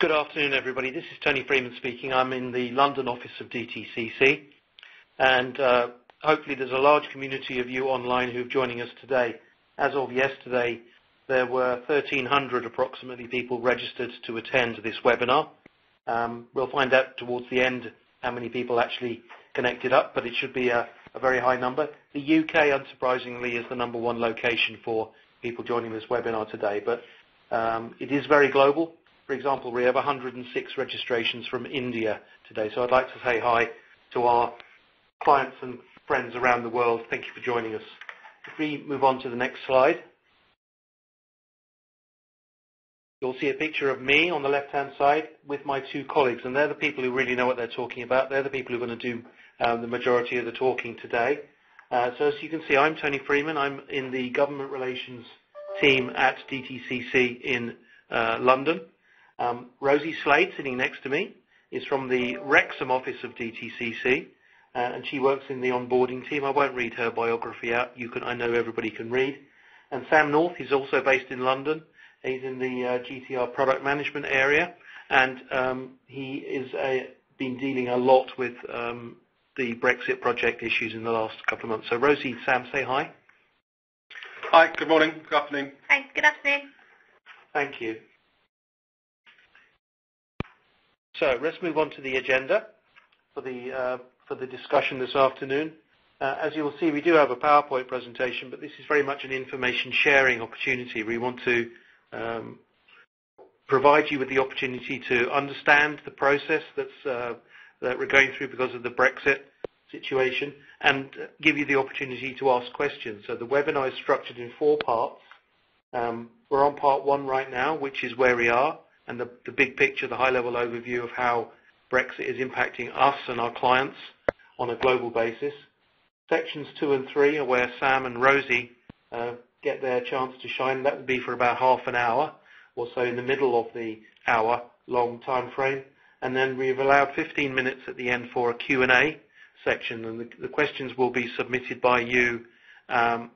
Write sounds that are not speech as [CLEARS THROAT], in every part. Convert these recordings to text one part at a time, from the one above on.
Good afternoon, everybody. This is Tony Freeman speaking. I'm in the London office of DTCC, and uh, hopefully there's a large community of you online who are joining us today. As of yesterday, there were 1,300 approximately people registered to attend this webinar. Um, we'll find out towards the end how many people actually connected up, but it should be a, a very high number. The UK, unsurprisingly, is the number one location for people joining this webinar today, but um, it is very global. For example, we have 106 registrations from India today. So I'd like to say hi to our clients and friends around the world. Thank you for joining us. If we move on to the next slide. You'll see a picture of me on the left-hand side with my two colleagues, and they're the people who really know what they're talking about. They're the people who are going to do um, the majority of the talking today. Uh, so as you can see, I'm Tony Freeman. I'm in the government relations team at DTCC in uh, London. Um, Rosie Slade, sitting next to me, is from the Wrexham office of DTCC, uh, and she works in the onboarding team. I won't read her biography out. You can, I know everybody can read. And Sam North is also based in London. He's in the uh, GTR product management area, and um, he is a, been dealing a lot with um, the Brexit project issues in the last couple of months. So Rosie, Sam, say hi. Hi, good morning, good afternoon. Hi. good afternoon. Thank you. So let's move on to the agenda for the, uh, for the discussion this afternoon. Uh, as you will see, we do have a PowerPoint presentation, but this is very much an information sharing opportunity. We want to um, provide you with the opportunity to understand the process that's, uh, that we're going through because of the Brexit situation and give you the opportunity to ask questions. So the webinar is structured in four parts. Um, we're on part one right now, which is where we are and the, the big picture, the high-level overview of how Brexit is impacting us and our clients on a global basis. Sections two and three are where Sam and Rosie uh, get their chance to shine. That will be for about half an hour or so in the middle of the hour long time frame. And then we've allowed 15 minutes at the end for a Q&A section, and the, the questions will be submitted by you um,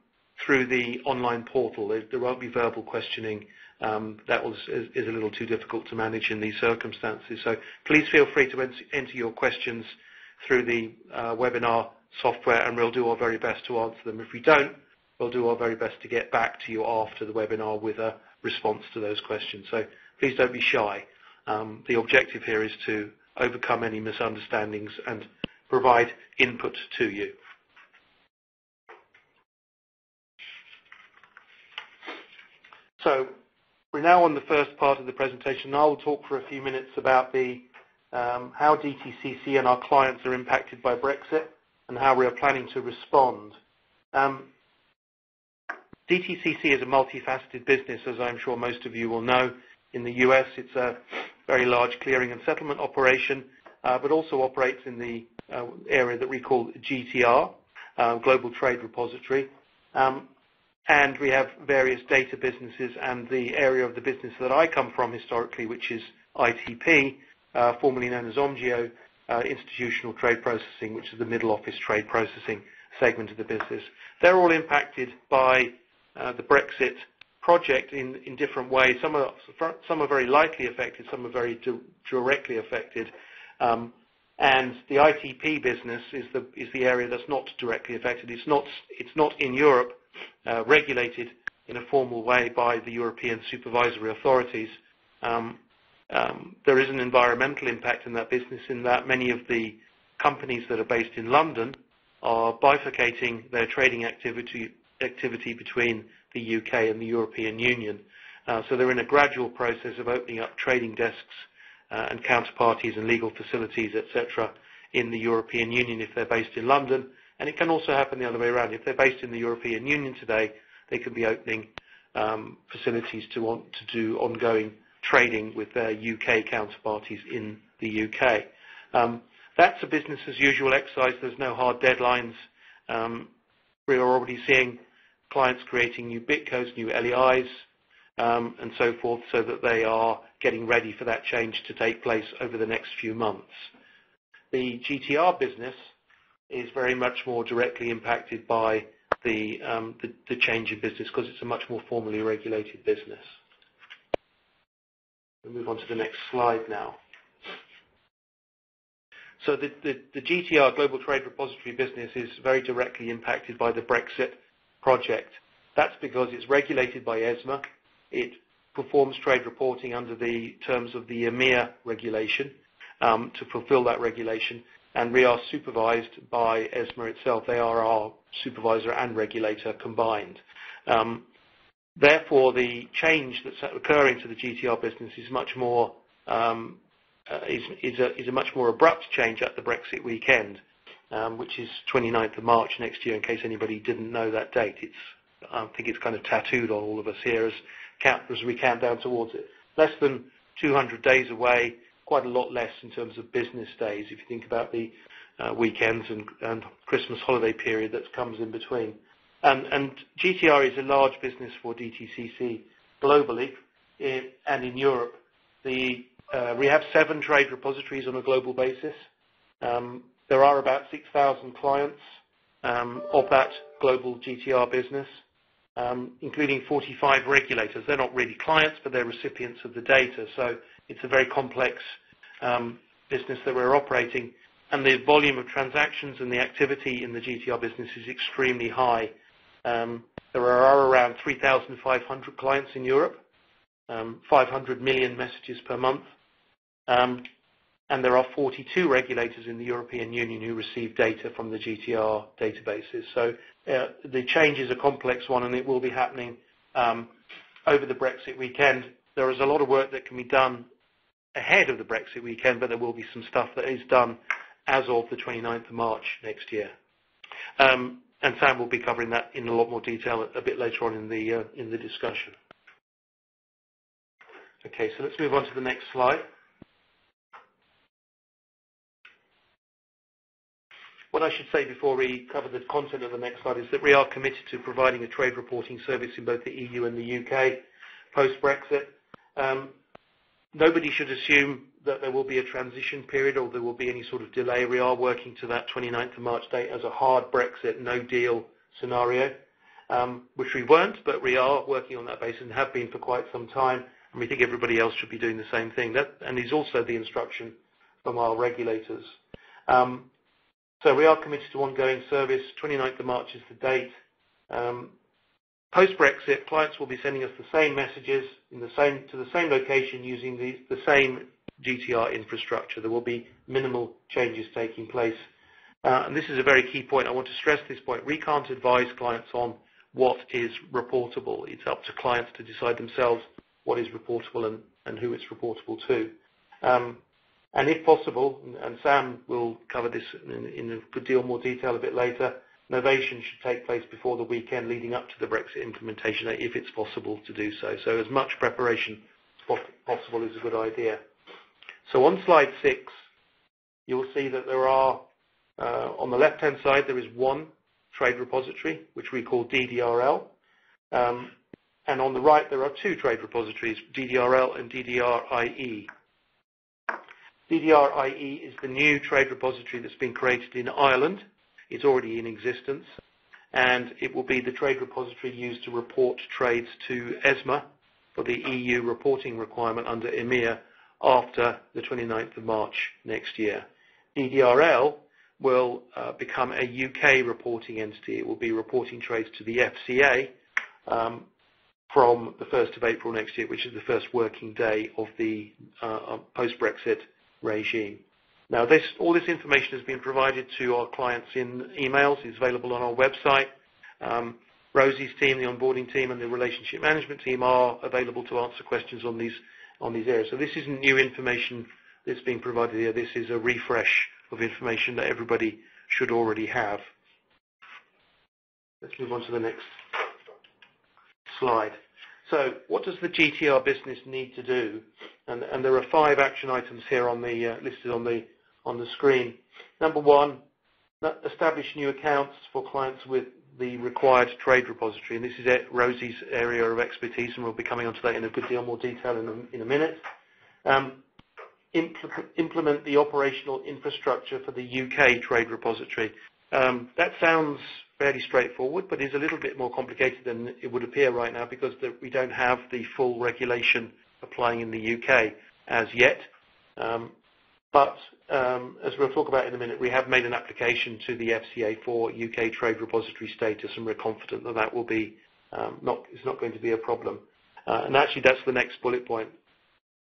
through the online portal. There won't be verbal questioning um, that is, a little too difficult to manage in these circumstances. So please feel free to enter your questions through the uh, webinar software and we'll do our very best to answer them. If we don't, we'll do our very best to get back to you after the webinar with a response to those questions. So please don't be shy. Um, the objective here is to overcome any misunderstandings and provide input to you. So we're now on the first part of the presentation. I will talk for a few minutes about the, um, how DTCC and our clients are impacted by Brexit and how we are planning to respond. Um, DTCC is a multifaceted business, as I'm sure most of you will know. In the US, it's a very large clearing and settlement operation, uh, but also operates in the uh, area that we call GTR, uh, Global Trade Repository. Um, and we have various data businesses and the area of the business that I come from historically, which is ITP, uh, formerly known as Omgeo, uh, institutional trade processing, which is the middle office trade processing segment of the business. They're all impacted by uh, the Brexit project in, in different ways. Some are, some are very lightly affected, some are very di directly affected. Um, and the ITP business is the, is the area that's not directly affected. It's not, it's not in Europe, uh, regulated in a formal way by the European supervisory authorities. Um, um, there is an environmental impact in that business in that many of the companies that are based in London are bifurcating their trading activity, activity between the UK and the European Union. Uh, so they're in a gradual process of opening up trading desks uh, and counterparties and legal facilities, etc., in the European Union if they're based in London, and it can also happen the other way around. If they're based in the European Union today, they could be opening um, facilities to, want to do ongoing trading with their UK counterparties in the UK. Um, that's a business as usual exercise. There's no hard deadlines. Um, we are already seeing clients creating new BitCos, new LEIs, um, and so forth, so that they are getting ready for that change to take place over the next few months. The GTR business is very much more directly impacted by the, um, change in business because it's a much more formally regulated business. We'll move on to the next slide now. So the, the, the GTR Global Trade Repository business is very directly impacted by the Brexit project. That's because it's regulated by ESMA. It performs trade reporting under the terms of the EMIR regulation um, to fulfill that regulation, and we are supervised by ESMA itself. They are our supervisor and regulator combined. Um, therefore, the change that's occurring to the GTR business is much more um, uh, is, is, a, is a much more abrupt change at the Brexit weekend, um, which is 29th of March next year. In case anybody didn't know that date, it's I think it's kind of tattooed on all of us here as, count, as we count down towards it. Less than 200 days away, quite a lot less in terms of business days if you think about the uh, weekends and, and Christmas holiday period that comes in between. And, and GTR is a large business for DTCC globally in, and in Europe. The, uh, we have seven trade repositories on a global basis. Um, there are about 6,000 clients um, of that global GTR business um, including 45 regulators. They're not really clients, but they're recipients of the data. So it's a very complex um, business that we're operating. And the volume of transactions and the activity in the GTR business is extremely high. Um, there are around 3,500 clients in Europe, um, 500 million messages per month. And there are 42 regulators in the European Union who receive data from the GTR databases. So uh, the change is a complex one, and it will be happening over the Brexit weekend. There is a lot of work that can be done ahead of the Brexit weekend, but there will be some stuff that is done as of the 29th of March next year. Um, and Sam will be covering that in a lot more detail a bit later on in the uh, in the discussion. Okay, so let's move on to the next slide. What I should say before we cover the content of the next slide is that we are committed to providing a trade reporting service in both the EU and the UK post-Brexit. Um, nobody should assume that there will be a transition period or there will be any sort of delay. We are working to that 29th of March date as a hard Brexit, no deal scenario, um, which we weren't, but we are working on that basis and have been for quite some time, and we think everybody else should be doing the same thing. That, and is also the instruction from our regulators. Um, so we are committed to ongoing service. 29th of March is the date. Post-Brexit, clients will be sending us the same messages the same, to the same location using the, the same GTR infrastructure. There will be minimal changes taking place. Uh, and this is a very key point. I want to stress this point. We can't advise clients on what is reportable. It's up to clients to decide themselves what is reportable and, and who it's reportable to. Um, and if possible, and Sam will cover this in, in a good deal more detail a bit later, novation should take place before the weekend leading up to the Brexit implementation if it's possible to do so. So as much preparation as possible is a good idea. So on slide six, you'll see that there are, uh, on the left-hand side, there is one trade repository, which we call DDRL. Um, and on the right, there are two trade repositories, DDRL and DDRIE. DDRIE is the new trade repository that's been created in Ireland. It's already in existence, and it will be the trade repository used to report trades to ESMA for the EU reporting requirement under EMIR after the 29th of March next year. DDRL will uh, become a UK reporting entity. It will be reporting trades to the FCA um, from the 1st of April next year, which is the first working day of the uh, post-Brexit regime. Now, this, all this information has been provided to our clients in emails. It's available on our website. Um, Rosie's team, the onboarding team, and the relationship management team are available to answer questions on these on these areas. So this isn't new information that's being provided here. This is a refresh of information that everybody should already have. Let's move on to the next slide. So what does the GTR business need to do? And, and there are five action items here on the uh, listed on the on the screen. Number one, establish new accounts for clients with the required trade repository. And this is Rosie's area of expertise, and we'll be coming onto that in a good deal more detail in a, in a minute. Um, implement the operational infrastructure for the UK trade repository. Um, that sounds fairly straightforward, but is a little bit more complicated than it would appear right now because we don't have the full regulation applying in the UK as yet. Um, but um, as we'll talk about in a minute, we have made an application to the FCA for UK trade repository status, and we're confident that that will be um, not is not going to be a problem. Uh, and actually, that's the next bullet point.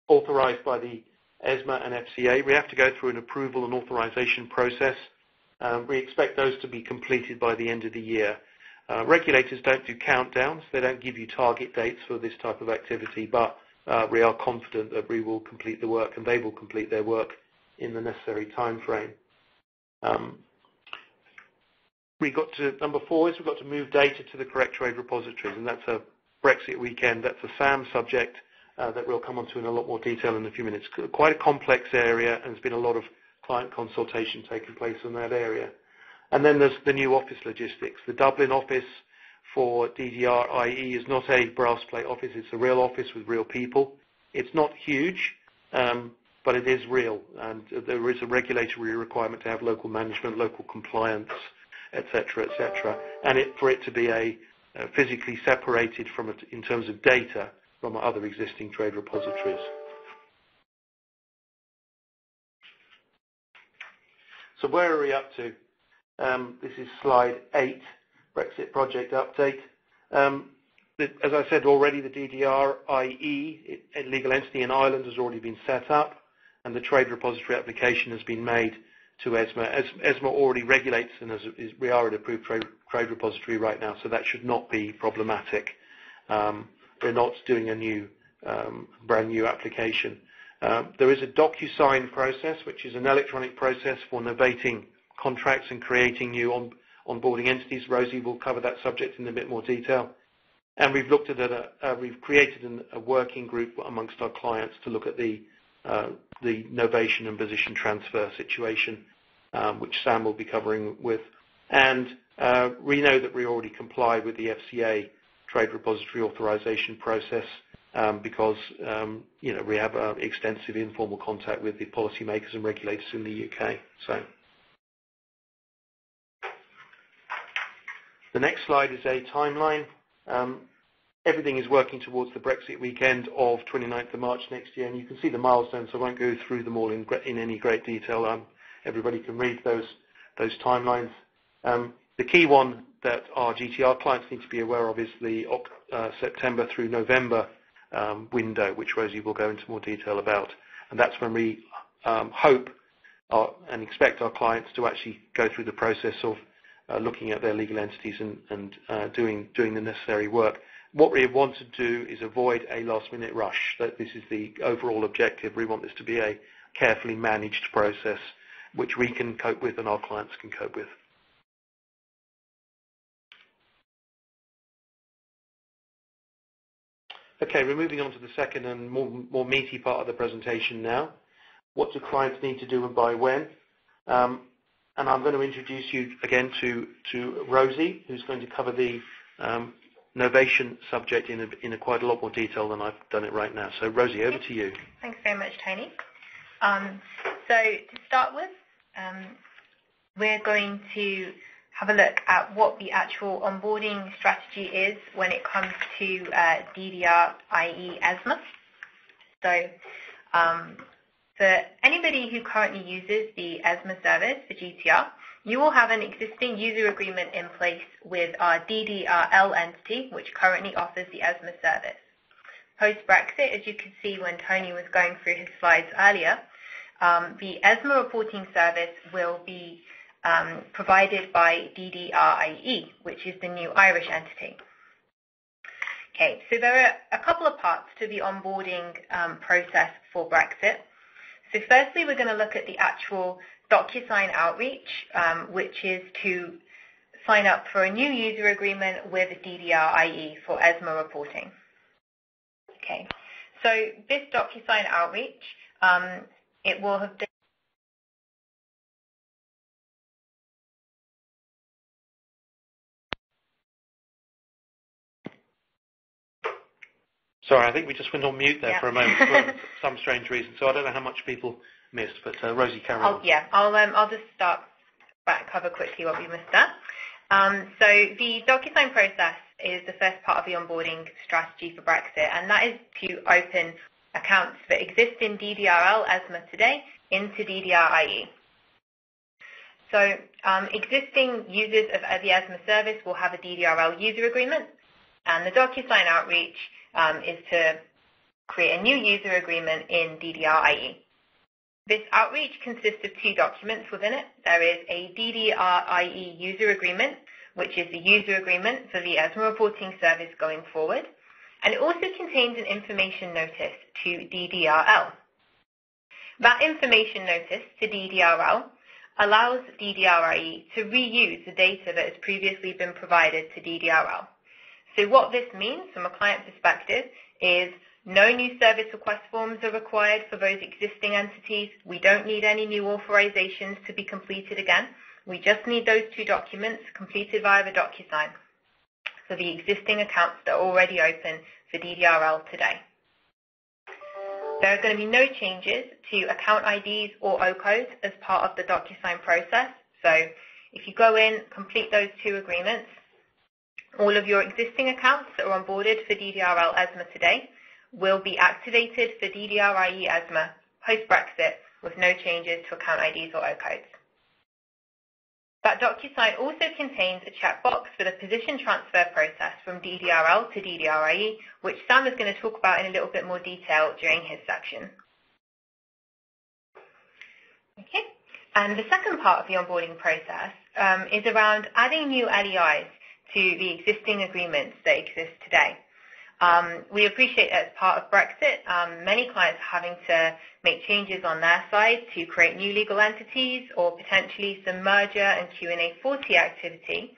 Authorised by the ESMA and FCA, we have to go through an approval and authorisation process. Um, we expect those to be completed by the end of the year. Uh, regulators don't do countdowns. They don't give you target dates for this type of activity, but uh, we are confident that we will complete the work and they will complete their work in the necessary time frame. Um, we got to number four is we've got to move data to the correct trade repositories, and that's a Brexit weekend. That's a SAM subject uh, that we'll come onto in a lot more detail in a few minutes. Quite a complex area, and there's been a lot of client consultation taking place in that area. And then there's the new office logistics. The Dublin office for DDR-IE is not a brass plate office. It's a real office with real people. It's not huge, um, but it is real, and there is a regulatory requirement to have local management, local compliance, etc., etc., and it, for it to be a physically separated from it in terms of data from other existing trade repositories. So where are we up to? Um, this is slide 8, Brexit project update. Um, the, as I said already, the DDR-IE legal entity in Ireland has already been set up, and the trade repository application has been made to ESMA. ESMA already regulates, and we are an approved trade, repository right now, so that should not be problematic. Um, we're not doing a new, um, brand new application. Um, there is a DocuSign process, which is an electronic process for novating contracts and creating new on, onboarding entities. Rosie will cover that subject in a bit more detail. And we've looked at uh, we've created a working group amongst our clients to look at the the novation and position transfer situation, um, which Sam will be covering with. And uh, we know that we already comply with the FCA trade repository authorization process um, because um, we have uh, extensive informal contact with the policymakers and regulators in the UK. So. The next slide is a timeline. Everything is working towards the Brexit weekend of 29th of March next year, and you can see the milestones. I won't go through them all in, in any great detail. Um, everybody can read those those timelines. Um, the key one that our GTR clients need to be aware of is the uh, September through November um, window, which Rosie will go into more detail about, and that's when we um, hope our, and expect our clients to actually go through the process of uh, looking at their legal entities and, and uh, doing, doing the necessary work. What we want to do is avoid a last-minute rush. That this is the overall objective. We want this to be a carefully managed process which we can cope with and our clients can cope with. Okay, we're moving on to the second and more, more meaty part of the presentation now. What do clients need to do and by when? Um, and I'm going to introduce you again to, to Rosie, who's going to cover the um, novation subject in, a, in a quite a lot more detail than I've done it right now. So Rosie, over to you. Thanks very much, Tony. Um, so to start with, um, we're going to have a look at what the actual onboarding strategy is when it comes to uh, DDR, i.e. ESMA. So um, for anybody who currently uses the ESMA service for GTR, you will have an existing user agreement in place with our DDRL entity, which currently offers the ESMA service. Post-Brexit, as you could see when Tony was going through his slides earlier, um, the ESMA reporting service will be um, provided by DDRIE, which is the new Irish entity. Okay, so there are a couple of parts to the onboarding um, process for Brexit. So firstly, we're going to look at the actual DocuSign outreach, um, which is to sign up for a new user agreement with DDRIE for ESMA reporting. Okay, so this DocuSign outreach, um, it will have Sorry, I think we just went on mute there yeah. for a moment for [LAUGHS] some strange reason. So I don't know how much people missed, but uh, Rosie, carry on. Yeah, I'll um, I'll just start back cover quickly what we missed there. Um, so the DocuSign process is the first part of the onboarding strategy for Brexit, and that is to open accounts that exist in DDRL ESMA today into DDR-IE. So um, existing users of the ESMA service will have a DDRL user agreement, and the DocuSign outreach Um, is to create a new user agreement in DDR-IE. This outreach consists of two documents within it. There is a DDR-IE user agreement, which is the user agreement for the ESMA reporting service going forward, and it also contains an information notice to DDRL. That information notice to DDRL allows DDR-IE to reuse the data that has previously been provided to DDRL. So what this means from a client perspective is no new service request forms are required for those existing entities. We don't need any new authorizations to be completed again. We just need those two documents completed via the DocuSign for the existing accounts that are already open for DDRL today. There are going to be no changes to account IDs or O-codes as part of the DocuSign process. So if you go in, complete those two agreements, all of your existing accounts that are onboarded for DDRL ESMA today will be activated for DDR-IE ESMA post-Brexit with no changes to account IDs or O-codes. That DocuSign also contains a checkbox for the position transfer process from DDRL to DDR-IE, which Sam is going to talk about in a little bit more detail during his section. Okay, and the second part of the onboarding process um, is around adding new LEIs to the existing agreements that exist today. Um, we appreciate that as part of Brexit, um, many clients are having to make changes on their side to create new legal entities or potentially some merger and Q&A 40 activity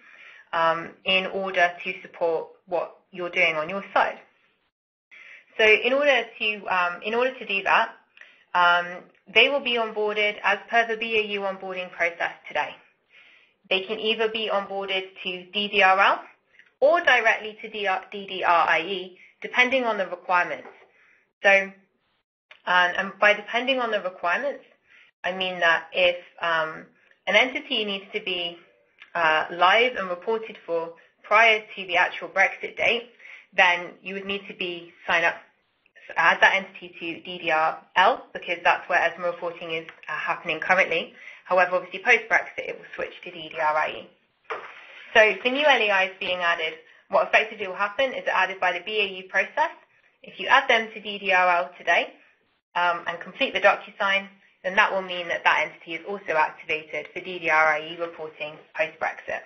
um, in order to support what you're doing on your side. So in order to um, in order to do that, um, they will be onboarded as per the BAU onboarding process today. They can either be onboarded to DDRL or directly to DDR-IE, depending on the requirements. So, um, and by depending on the requirements, I mean that if um, an entity needs to be uh, live and reported for prior to the actual Brexit date, then you would need to be sign up, add that entity to DDRL because that's where ESMA reporting is uh, happening currently. However, obviously post-Brexit, it will switch to DDR-IE. So for new LEIs being added, what effectively will happen is added by the BAU process. If you add them to DDRL today um, and complete the DocuSign, then that will mean that that entity is also activated for DDR-IE reporting post-Brexit.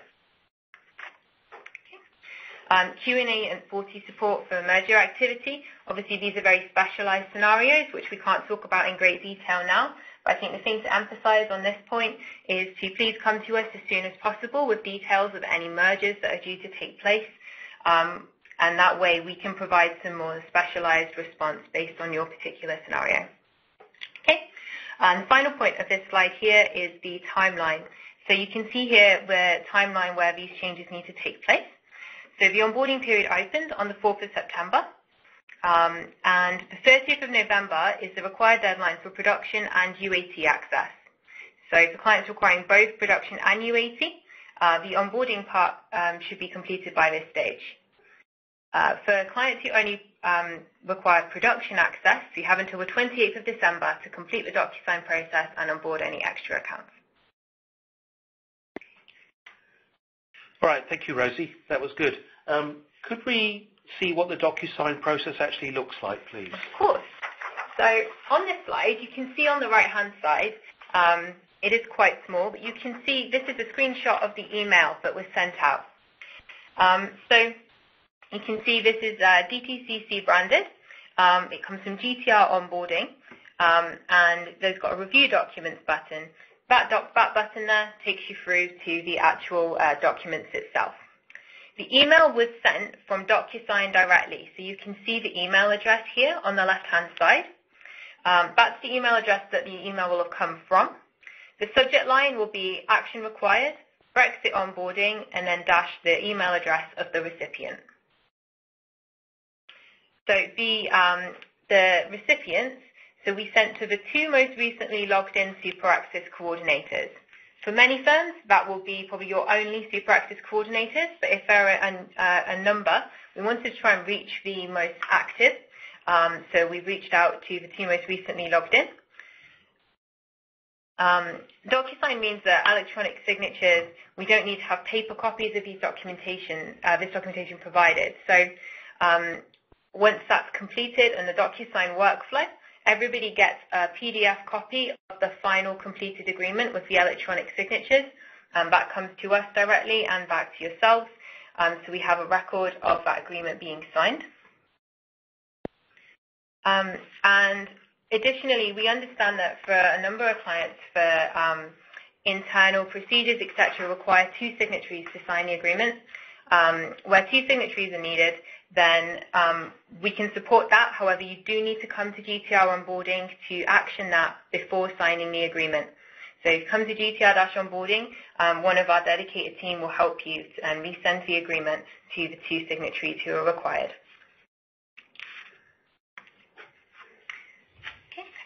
Um, Q&A and 40 support for merger activity. Obviously, these are very specialized scenarios, which we can't talk about in great detail now, I think the thing to emphasize on this point is to please come to us as soon as possible with details of any mergers that are due to take place. Um, and that way we can provide some more specialized response based on your particular scenario. Okay, and the final point of this slide here is the timeline. So you can see here the timeline where these changes need to take place. So the onboarding period opened on the 4th of September. Um, and the 30th of November is the required deadline for production and UAT access. So for clients requiring both production and UAT, uh, the onboarding part um, should be completed by this stage. Uh, for clients who only um, require production access, you have until the 28th of December to complete the DocuSign process and onboard any extra accounts. All right, thank you, Rosie. That was good. Um, could we see what the DocuSign process actually looks like, please? Of course. So on this slide, you can see on the right-hand side, um, it is quite small, but you can see this is a screenshot of the email that was sent out. Um, so you can see this is uh, DTCC branded. Um, it comes from GTR onboarding, um, and there's got a review documents button. That, doc, that button there takes you through to the actual uh, documents itself. The email was sent from DocuSign directly, so you can see the email address here on the left-hand side. Um, that's the email address that the email will have come from. The subject line will be action required, Brexit onboarding, and then dash the email address of the recipient. So the, um, the recipients, so we sent to the two most recently logged in Super Access coordinators. For many firms, that will be probably your only super access coordinators, but if there are a, uh, a number, we wanted to try and reach the most active. Um, so we reached out to the two most recently logged in. Um, DocuSign means that electronic signatures, we don't need to have paper copies of these documentation, uh, this documentation provided. So um, once that's completed and the DocuSign workflow, everybody gets a PDF copy of the final completed agreement with the electronic signatures. Um, that comes to us directly and back to yourselves. Um, so we have a record of that agreement being signed. Um, and additionally, we understand that for a number of clients, for um, internal procedures, etc., require two signatories to sign the agreement. Um, where two signatories are needed, then um, we can support that. However, you do need to come to GTR onboarding to action that before signing the agreement. So come to GTR-onboarding, um, one of our dedicated team will help you and resend the agreement to the two signatories who are required.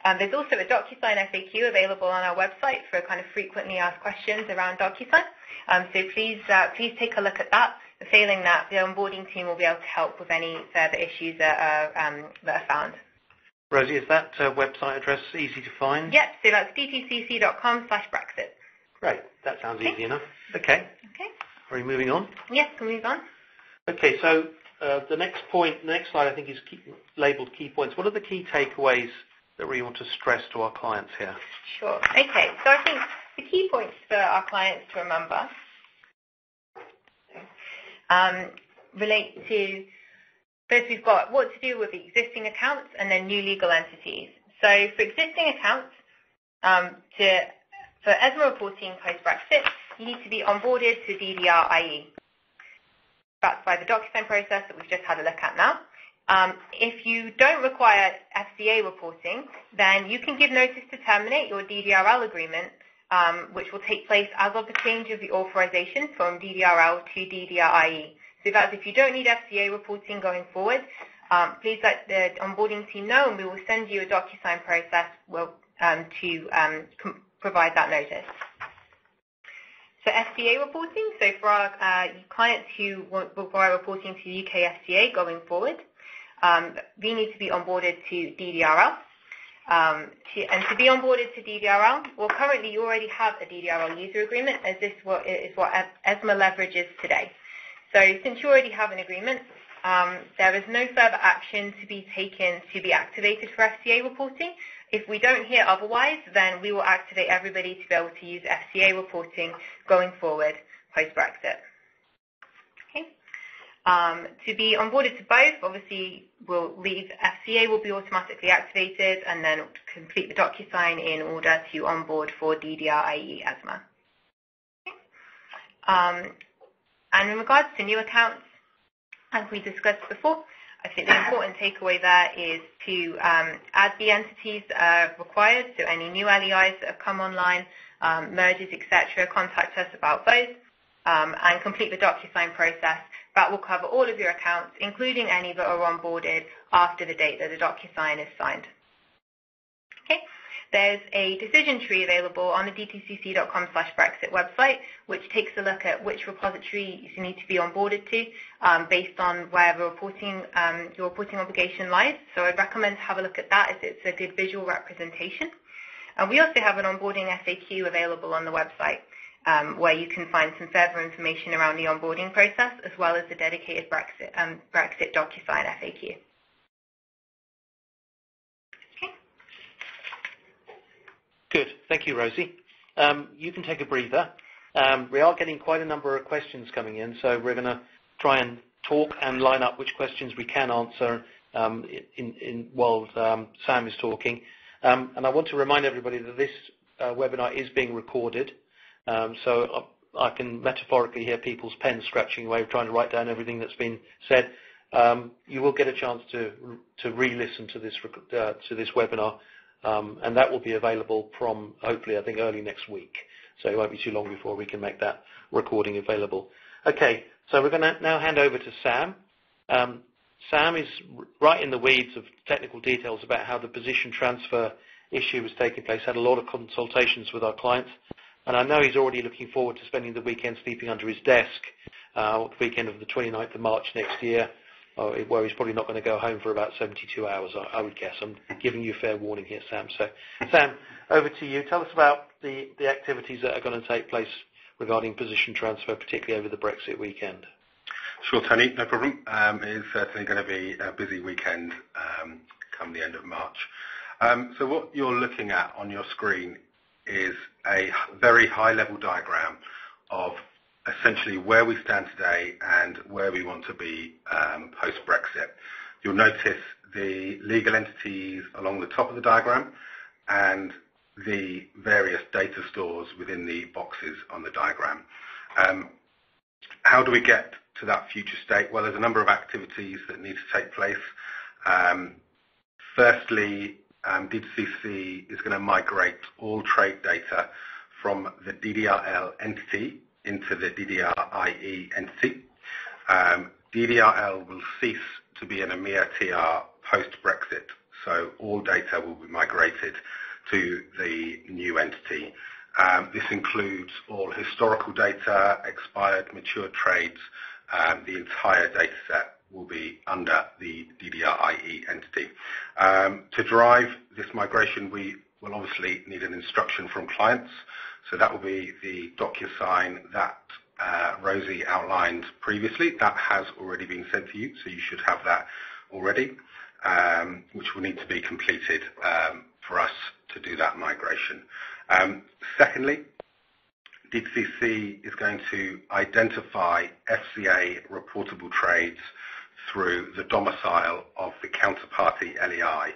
Um, there's also a DocuSign FAQ available on our website for kind of frequently asked questions around DocuSign. Um, so please, uh, please take a look at that. Failing that, the onboarding team will be able to help with any further issues that are, um, that are found. Rosie, is that uh, website address easy to find? Yep, so that's dtcc.com slash Brexit. Great, that sounds okay. easy enough. Okay. Okay. Are we moving on? Yes, can we move on? Okay, so uh, the next point, the next slide I think is key, labeled key points. What are the key takeaways that we want to stress to our clients here? Sure. Okay, so I think the key points for our clients to remember um, relate to First, we've got what to do with existing accounts and then new legal entities. So for existing accounts, um, to, for ESMA reporting post-Brexit, you need to be onboarded to DDR-IE. That's by the DocuSign process that we've just had a look at now. Um, if you don't require FCA reporting, then you can give notice to terminate your DDRL agreement, um, which will take place as of the change of the authorization from DDRL to DDR-IE. So that's if you don't need FCA reporting going forward, um, please let the onboarding team know and we will send you a DocuSign process um, to um, provide that notice. So FCA reporting, so for our uh, clients who require reporting to UK FCA going forward, um, we need to be onboarded to DDRL. Um, to, and to be onboarded to DDRL, well, currently you already have a DDRL user agreement, as this is what ESMA leverages today. So since you already have an agreement, um, there is no further action to be taken to be activated for FCA reporting. If we don't hear otherwise, then we will activate everybody to be able to use FCA reporting going forward post-Brexit. Um, to be onboarded to both, obviously, we'll leave FCA will be automatically activated and then complete the DocuSign in order to onboard for DDR-IE ESMA. Okay. Um, and in regards to new accounts, as we discussed before, I think the important takeaway there is to um, add the entities uh, required, so any new LEIs that have come online, um, mergers, etc., contact us about those, um, and complete the DocuSign process. That will cover all of your accounts, including any that are onboarded after the date that the DocuSign is signed. Okay. There's a decision tree available on the dtcc.com slash Brexit website, which takes a look at which repositories you need to be onboarded to um, based on where um, your reporting obligation lies. So I'd recommend to have a look at that as it's a good visual representation. And we also have an onboarding FAQ available on the website um, where you can find some further information around the onboarding process as well as the dedicated Brexit, um, Brexit DocuSign FAQ. Good. Thank you, Rosie. Um, you can take a breather. Um, we are getting quite a number of questions coming in, so we're going to try and talk and line up which questions we can answer um, in, in, while um, Sam is talking. And I want to remind everybody that this uh, webinar is being recorded, so I, I can metaphorically hear people's pens scratching away trying to write down everything that's been said. you will get a chance to to re-listen to this uh, to this webinar um, and that will be available from hopefully I think early next week. So it won't be too long before we can make that recording available. Okay, so we're going to now hand over to Sam. Um, Sam is right in the weeds of technical details about how the position transfer issue was taking place. Had a lot of consultations with our clients, and I know he's already looking forward to spending the weekend sleeping under his desk, uh, the weekend of the 29th of March next year, where he's probably not going to go home for about 72 hours, I I would guess. I'm giving you fair warning here, Sam. So, Sam, over to you. Tell us about the the activities that are going to take place regarding position transfer, particularly over the Brexit weekend. Sure, Tony. No problem. Um, It is certainly going to be a busy weekend um, come the end of March. Um, so what you're looking at on your screen is a very high-level diagram of essentially where we stand today and where we want to be um, post-Brexit. You'll notice the legal entities along the top of the diagram and the various data stores within the boxes on the diagram. Um, how do we get to that future state? Well, there's a number of activities that need to take place. Um, firstly, Um, DTCC is going to migrate all trade data from the DDRL entity into the DDR-IE entity. Um, DDRL will cease to be an EMIR TR post-Brexit, so all data will be migrated to the new entity. Um, this includes all historical data, expired mature trades. The entire data set will be under the DDR-IE entity. Um, to drive this migration, we will obviously need an instruction from clients. So that will be the DocuSign that uh, Rosie outlined previously. That has already been sent to you, so you should have that already, um, which will need to be completed um, for us to do that migration. Secondly, DTCC is going to identify FCA reportable trades through the domicile of the counterparty LEI.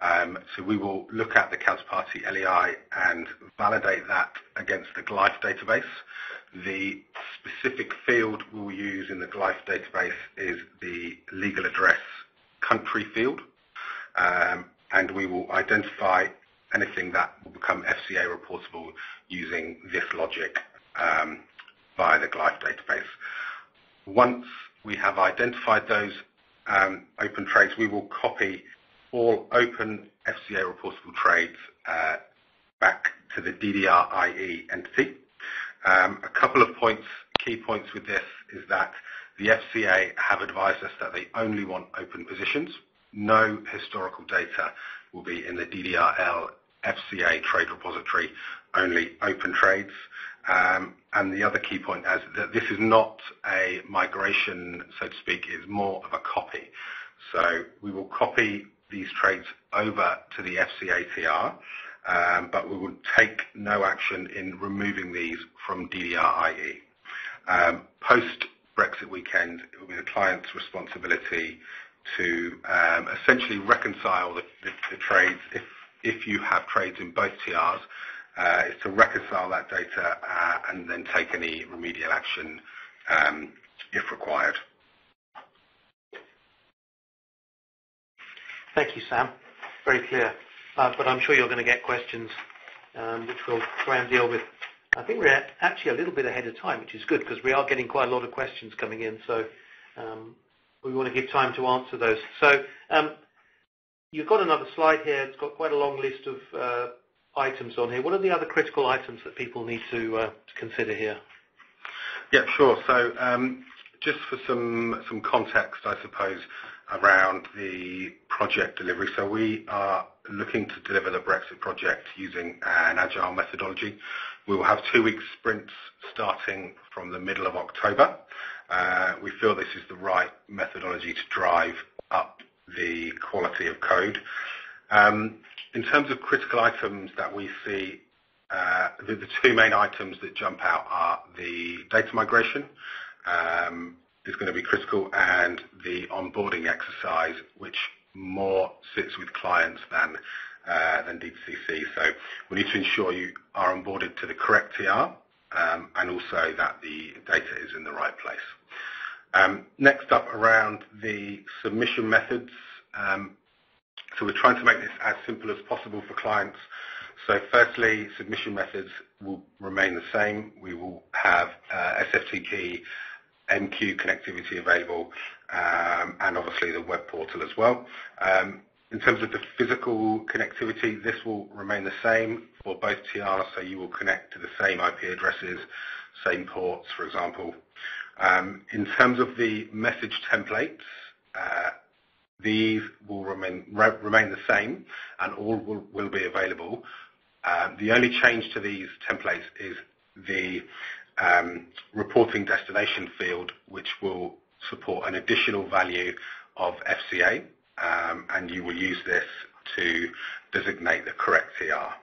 Um, so we will look at the counterparty LEI and validate that against the GLEIF database. The specific field we will use in the GLEIF database is the legal address country field. Um, and we will identify anything that will become FCA reportable using this logic um, via the GLEIF database. Once we have identified those um, open trades, we will copy all open FCA reportable trades uh, back to the DDR-IE entity. Um, a couple of points, key points with this is that the FCA have advised us that they only want open positions. No historical data will be in the DDRL FCA trade repository, only open trades. Um, the other key point is that this is not a migration, so to speak, it is more of a copy. So we will copy these trades over to the FCA TR, um, but we will take no action in removing these from DDR-IE. Um, Post-Brexit weekend, it will be the client's responsibility to essentially reconcile the trades. If you have trades in both TRs, Uh, is to reconcile that data, uh, and then take any remedial action um, if required. Thank you, Sam. Very clear. Uh, but I'm sure you're going to get questions, um, which we'll try and deal with. I think we're actually a little bit ahead of time, which is good because we are getting quite a lot of questions coming in. So um we want to give time to answer those. So um you've got another slide here. It's got quite a long list of items on here. What are the other critical items that people need to consider here? Yeah, sure. So um, just for some context, I suppose, around the project delivery. So we are looking to deliver the Brexit project using an agile methodology. We will have two-week sprints starting from the middle of October. We feel this is the right methodology to drive up the quality of code. Um, in terms of critical items that we see, uh, the two main items that jump out are the data migration um, is going to be critical, and the onboarding exercise, which more sits with clients than uh, DTCC. We need to ensure you are onboarded to the correct TR, um, and also that the data is in the right place. Next up, around the submission methods. So we're trying to make this as simple as possible for clients. So firstly, submission methods will remain the same. We will have SFTP, MQ connectivity available, um, and obviously the web portal as well. Um, In terms of the physical connectivity, this will remain the same for both TRs, so you will connect to the same IP addresses, same ports, for example. Um, In terms of the message templates, these will remain the same and all will be available. Um, the only change to these templates is the um, reporting destination field, which will support an additional value of FCA, um, and you will use this to designate the correct TR.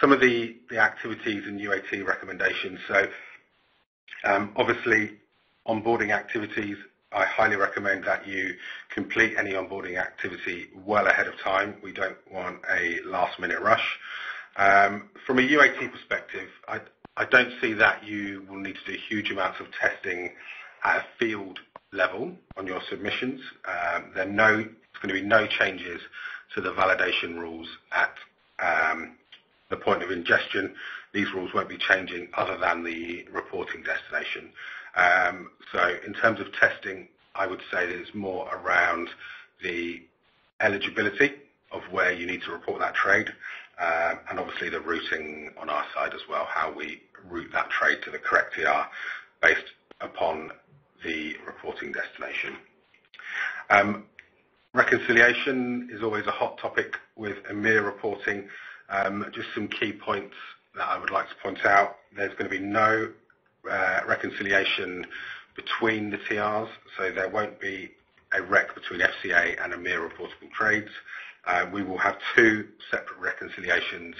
Some of the activities and UAT recommendations. So obviously, onboarding activities, I highly recommend that you complete any onboarding activity well ahead of time. We don't want a last-minute rush. Um, From a UAT perspective, I I don't see that you will need to do huge amounts of testing at a field level on your submissions. um, There's going to be no changes to the validation rules at um, the point of ingestion. These rules won't be changing other than the reporting destination. Um, in terms of testing, I would say that it's more around the eligibility of where you need to report that trade, um, and obviously the routing on our side as well, how we route that trade to the correct TR based upon the reporting destination. Um, reconciliation is always a hot topic with EMIR reporting. Just some key points that I would like to point out. There's going to be no Uh, reconciliation between the TRs, so there won't be a rec between FCA and EMIR reportable trades. Uh, we will have two separate reconciliations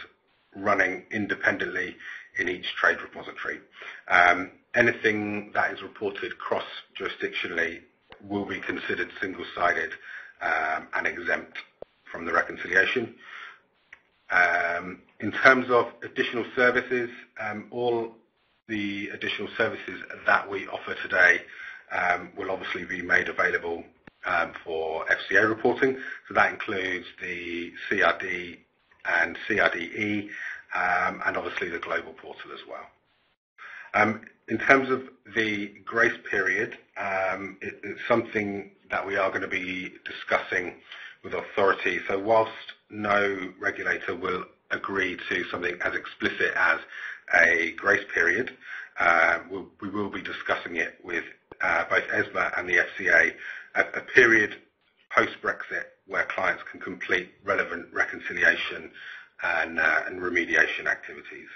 running independently in each trade repository. Um, anything that is reported cross-jurisdictionally will be considered single-sided um, and exempt from the reconciliation. Um, in terms of additional services, all the additional services that we offer today um, will obviously be made available um, for FCA reporting. So that includes the CRD and CRDE, um, and obviously the global portal as well. In terms of the grace period, it's something that we are going to be discussing with authorities. So whilst no regulator will agree to something as explicit as a grace period, uh, we will be discussing it with uh, both ESMA and the FCA, a period post-Brexit where clients can complete relevant reconciliation and uh, remediation activities.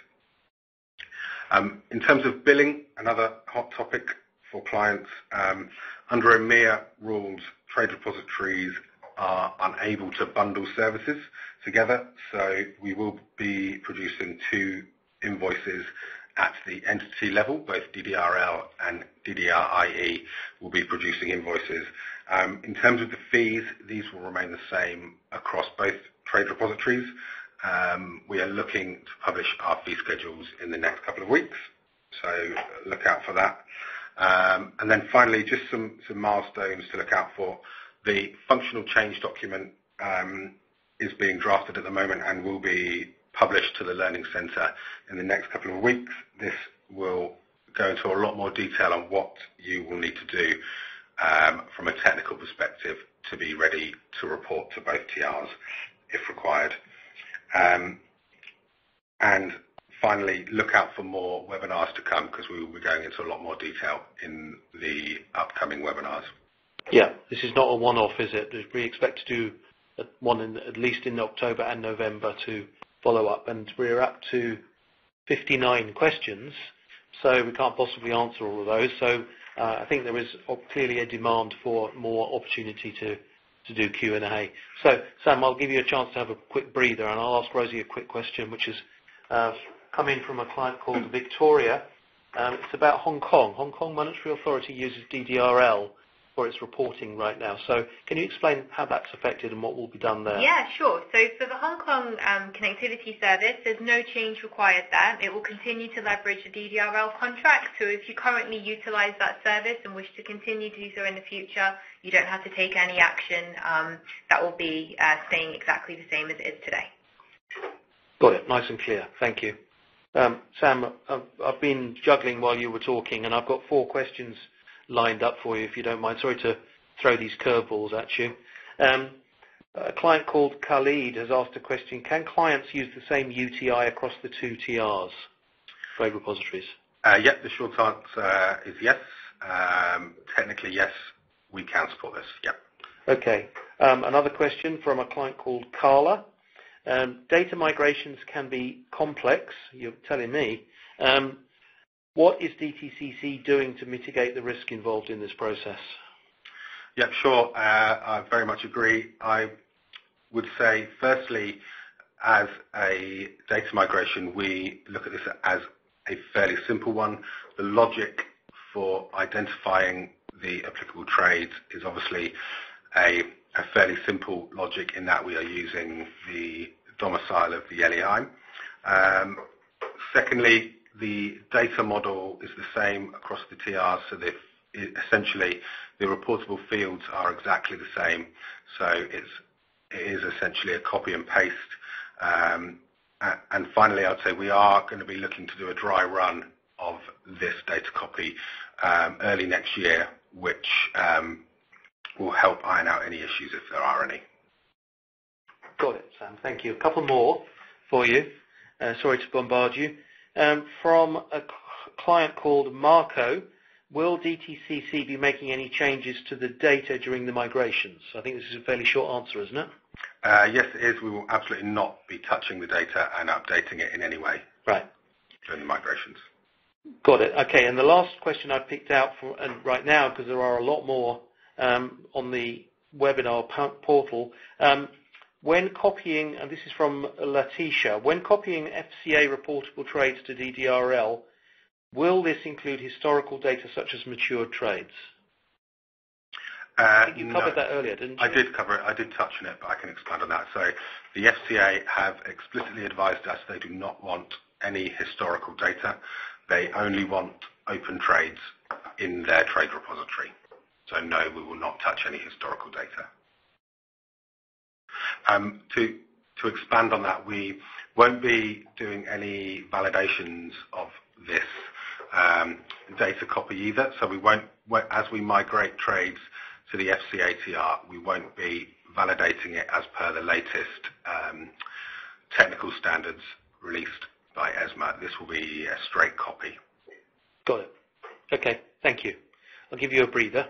Um, in terms of billing, another hot topic for clients. Um, under EMIR rules, trade repositories are unable to bundle services together. So we will be producing two invoices at the entity level. Both DDRL and DDR-IE will be producing invoices. Um, in terms of the fees, these will remain the same across both trade repositories. Um, we are looking to publish our fee schedules in the next couple of weeks, so look out for that. Um, and then finally, just some milestones to look out for. The functional change document um, is being drafted at the moment and will be published to the learning center in the next couple of weeks. This will go into a lot more detail on what you will need to do um, from a technical perspective to be ready to report to both TRs if required. Um, and finally, look out for more webinars to come because we will be going into a lot more detail in the upcoming webinars. Yeah. This is not a one-off, is it? We expect to do one at least in October and November to follow up. And we're up to 59 questions, so we can't possibly answer all of those. So uh, I think there is clearly a demand for more opportunity to to do Q&A. So Sam, I'll give you a chance to have a quick breather, and I'll ask Rosie a quick question, which has uh, come in from a client called Victoria. Um, it's about Hong Kong. Hong Kong Monetary Authority uses DDRL for its reporting right now. So can you explain how that's affected and what will be done there? Yeah, sure. So for the Hong Kong um, Connectivity Service, there's no change required there. It will continue to leverage the DDRL contract. So if you currently utilize that service and wish to continue to do so in the future, you don't have to take any action. Um, that will be uh, staying exactly the same as it is today. Got it. Nice and clear. Thank you. Um, Sam, I've been juggling while you were talking, and I've got four questions lined up for you, if you don't mind. Sorry to throw these curveballs at you. Um, A client called Khalid has asked a question. Can clients use the same UTI across the two TRs, trade repositories? Yeah, the short answer is yes. Um, Technically, yes, we can support this. Yeah. Okay. Um, another question from a client called Carla. Um, data migrations can be complex, you're telling me. Um, what is DTCC doing to mitigate the risk involved in this process? Yeah, sure. Uh, I very much agree. I would say, firstly, as a data migration, we look at this as a fairly simple one. The logic for identifying the applicable trades is obviously a, fairly simple logic in that we are using the domicile of the LEI. Um, secondly, the data model is the same across the TRs, so essentially the reportable fields are exactly the same. So it's, it is essentially a copy and paste. Um, and finally, I'd say we are going to be looking to do a dry run of this data copy um, early next year, which um, will help iron out any issues if there are any. Got it, Sam. Thank you. A couple more for you. Uh, sorry to bombard you. Um, from a client called Marco, will DTCC be making any changes to the data during the migrations? I think this is a fairly short answer, isn't it? Uh, yes, it is. We will absolutely not be touching the data and updating it in any way. Right. During the migrations. Got it. Okay. And the last question I picked out for, and right now, because there are a lot more um, on the webinar portal, um, when copying, and this is from Letitia, when copying FCA reportable trades to DDRL, will this include historical data such as mature trades? Uh, you covered that earlier, didn't you? I did cover it. I did touch on it, but I can expand on that. So the FCA have explicitly advised us they do not want any historical data. They only want open trades in their trade repository. So no, we will not touch any historical data. Um, to, expand on that, we won't be doing any validations of this um, data copy either. So as we migrate trades to the FCA TR, we won't be validating it as per the latest um, technical standards released by ESMA. This will be a straight copy. Got it. Okay, thank you. I'll give you a breather.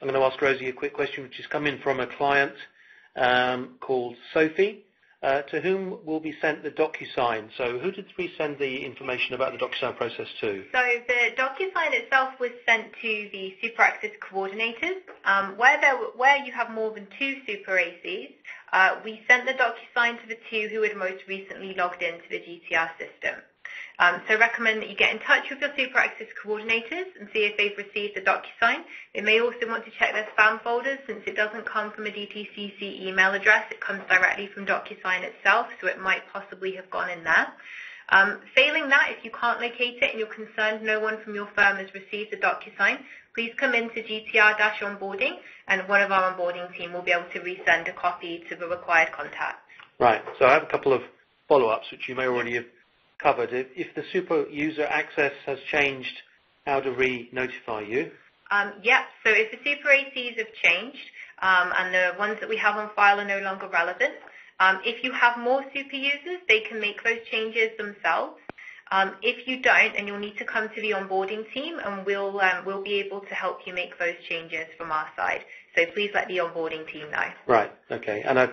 I'm going to ask Rosie a quick question, which has come in from a client um, called Sophie, uh, to whom will be sent the DocuSign. So who did we send the information about the DocuSign process to? So the DocuSign itself was sent to the Super Access coordinators. Um, where, there, where you have more than two Super ACs, uh, we sent the DocuSign to the two who had most recently logged into the GTR system. Um, so recommend that you get in touch with your Super Access coordinators and see if they've received the DocuSign. They may also want to check their spam folders since it doesn't come from a DTCC email address. It comes directly from DocuSign itself, so it might possibly have gone in there. Um, failing that, if you can't locate it and you're concerned no one from your firm has received the DocuSign, please come into GTR-onboarding and one of our onboarding team will be able to resend a copy to the required contacts. Right. So I have a couple of follow-ups which you may already have covered. If, if the super user access has changed, how do we notify you? Um, yeah, so if the super ACs have changed um, and the ones that we have on file are no longer relevant, um, if you have more super users, they can make those changes themselves. Um, if you don't, and you'll need to come to the onboarding team, and we'll um, we'll be able to help you make those changes from our side. So please let the onboarding team know. Right. Okay. And a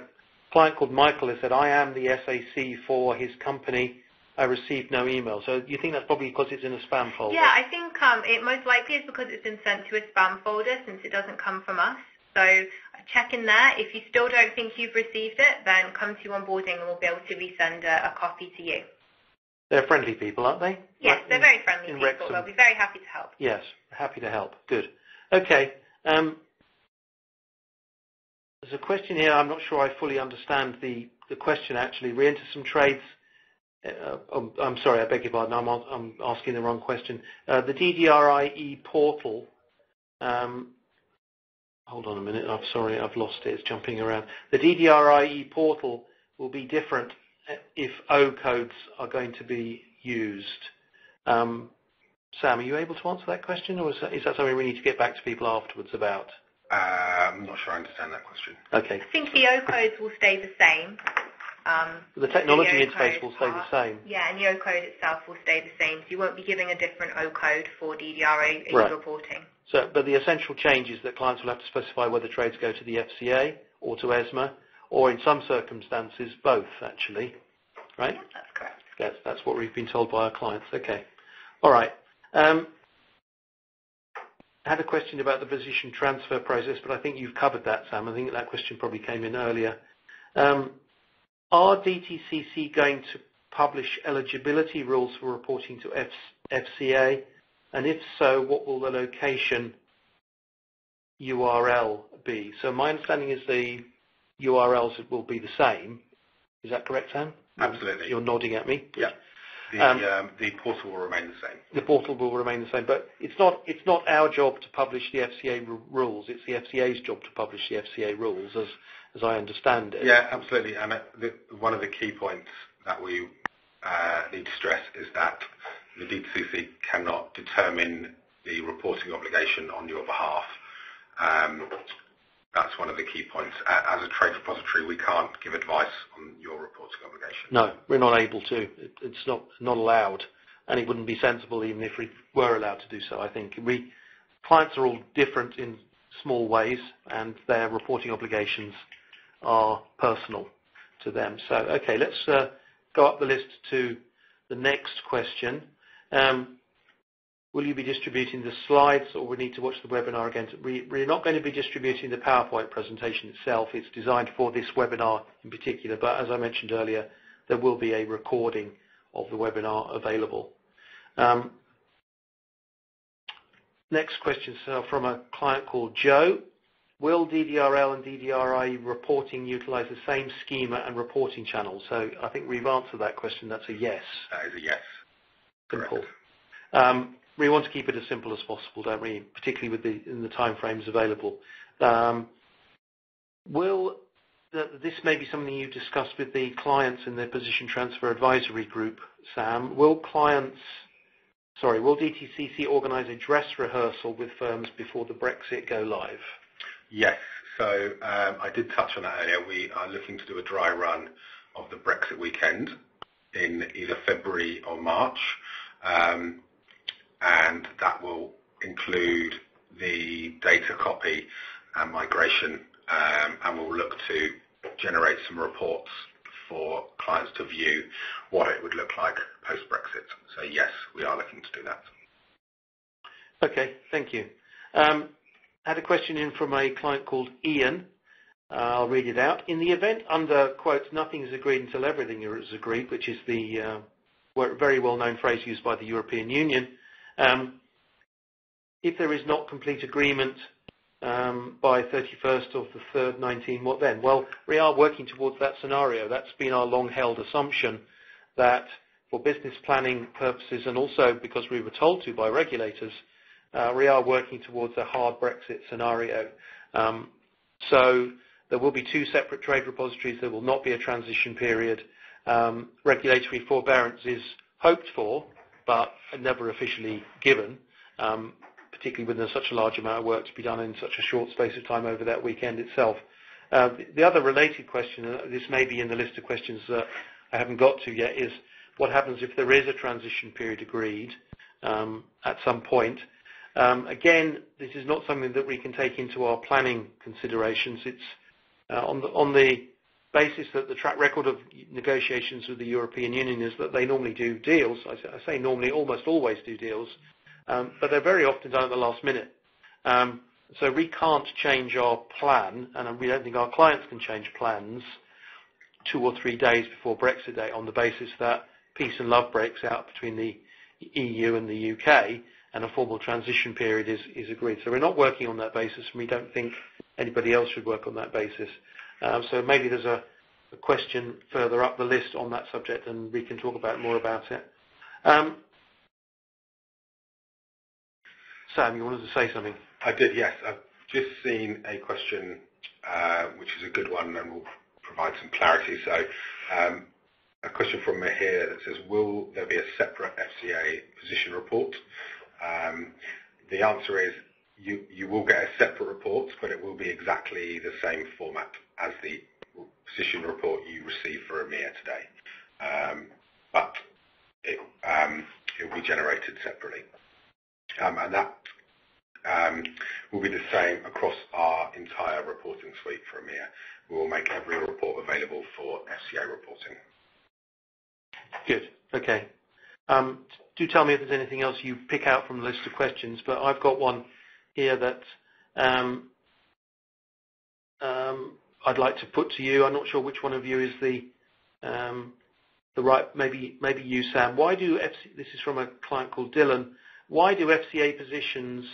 client called Michael has said, I am the SAC for his company. I received no email. So you think that's probably because it's in a spam folder? Yeah, I think um, it most likely is because it's been sent to a spam folder since it doesn't come from us. So check in there. If you still don't think you've received it, then come to onboarding and we'll be able to resend a, a copy to you. They're friendly people, aren't they? Yes, they're very friendly people. Wrexham. They'll be very happy to help. Yes, happy to help. Good. Okay. Um, there's a question here. I'm not sure I fully understand the, the question actually. We enter some trades uh, I'm sorry, I beg your pardon. I'm, I'm asking the wrong question. Uh, the DDR-IE portal, um, hold on a minute. I'm sorry, I've lost it. It's jumping around. The DDR-IE portal will be different if O codes are going to be used. Um, Sam, are you able to answer that question, or is that something we need to get back to people afterwards about? Uh, I'm not sure I understand that question. Okay. I think the O codes will stay the same. Um, the technology the interface will stay part. the same. Yeah, and the O code itself will stay the same. So you won't be giving a different O code for DDRA Right. reporting. So, but the essential change is that clients will have to specify whether trades go to the FCA or to ESMA, or in some circumstances both, actually. Right? Yeah, that's correct. That's, that's what we've been told by our clients. Okay. All right. Um, I had a question about the position transfer process, but I think you've covered that, Sam. I think that question probably came in earlier. Um, are DTCC going to publish eligibility rules for reporting to F- FCA? And if so, what will the location URL be? So my understanding is the URLs will be the same. Is that correct, Sam? Absolutely. You're nodding at me. Yeah. The, Um, um, the portal will remain the same. The portal will remain the same, but it's not it's not our job to publish the FCA r- rules. It's the FCA's job to publish the FCA rules, as as I understand it. Yeah, absolutely. And uh, the, one of the key points that we uh, need to stress is that the DTCC cannot determine the reporting obligation on your behalf. Um, that's one of the key points. As a trade repository, we can't give advice on your reporting obligation. No, we're not able to. It, it's not not allowed, and it wouldn't be sensible even if we were allowed to do so. I think we clients are all different in small ways, and their reporting obligations are personal to them. So, okay, let's uh, go up the list to the next question. Um, will you be distributing the slides, or we need to watch the webinar again? We, we're not going to be distributing the PowerPoint presentation itself. It's designed for this webinar in particular, but as I mentioned earlier, there will be a recording of the webinar available. Um, next question is from a client called Joe. Will DDRL and DDR-IE reporting utilize the same schema and reporting channels? So I think we've answered that question. That's a yes. That is a yes. Simple. Um, we want to keep it as simple as possible, don't we? Particularly with the in the timeframes available. Um, will this may be something you discussed with the clients in their position transfer advisory group, Sam? Will clients, sorry, will DTCC organise a dress rehearsal with firms before the Brexit go live? Yes. So um, I did touch on that earlier. We are looking to do a dry run of the Brexit weekend in either February or March, um, and that will include the data copy and migration, um, and we'll look to generate some reports for clients to view what it would look like post-Brexit. So yes, we are looking to do that. Okay, thank you. Had a question in from a client called Ian. Uh, I'll read it out. In the event under, quote, nothing is agreed until everything is agreed, which is the uh, very well-known phrase used by the European Union, um, if there is not complete agreement um, by 31st of the 3rd, 19, what then? Well, we are working towards that scenario. That's been our long-held assumption that for business planning purposes and also because we were told to by regulators, we are working towards a hard Brexit scenario. Um, so there will be two separate trade repositories. There will not be a transition period. Um, regulatory forbearance is hoped for, but never officially given, um, particularly when there's such a large amount of work to be done in such a short space of time over that weekend itself. Uh, the- the other related question, uh, this may be in the list of questions that I haven't got to yet, is what happens if there is a transition period agreed at some point? Um, again, this is not something that we can take into our planning considerations. It's uh, on, the, basis that the track record of negotiations with the European Union is that they normally do deals. I say, normally, almost always do deals, um, but they're very often done at the last minute. Um, so we can't change our plan, and we don't think our clients can change plans two or three days before Brexit Day on the basis that peace and love breaks out between the EU and the UK and a formal transition period is, agreed. So we're not working on that basis and we don't think anybody else should work on that basis. Um, so maybe there's a, question further up the list on that subject and we can talk about more about it. Um, Sam, you wanted to say something? I did, yes. I've just seen a question, uh, which is a good one and will provide some clarity. So, um, a question from Mahir that says, will there be a separate FCA position report? Um, the answer is you, you will get a separate report, but it will be exactly the same format as the position report you receive for EMIR today. Um, but um, it will be generated separately. Um, and that will be the same across our entire reporting suite for EMIR. We will make every report available for FCA reporting. Good. Okay. Do tell me if there's anything else you pick out from the list of questions, but I've got one here that um, um, I'd like to put to you. I'm not sure which one of you is the um, right, maybe maybe you, Sam. This is from a client called Dylan. Why do FCA positions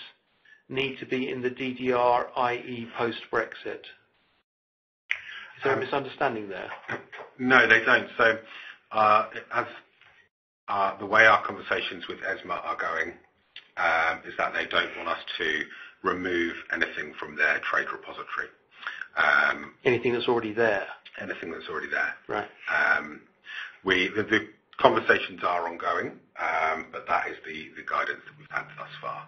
need to be in the DDR-IE, post-Brexit? Is there a misunderstanding there? No, they don't. So uh, the way our conversations with ESMA are going um, is that they don't want us to remove anything from their trade repository. Um, anything that's already there? Anything that's already there. Right. Um, we The conversations are ongoing, but that is the guidance that we've had thus far.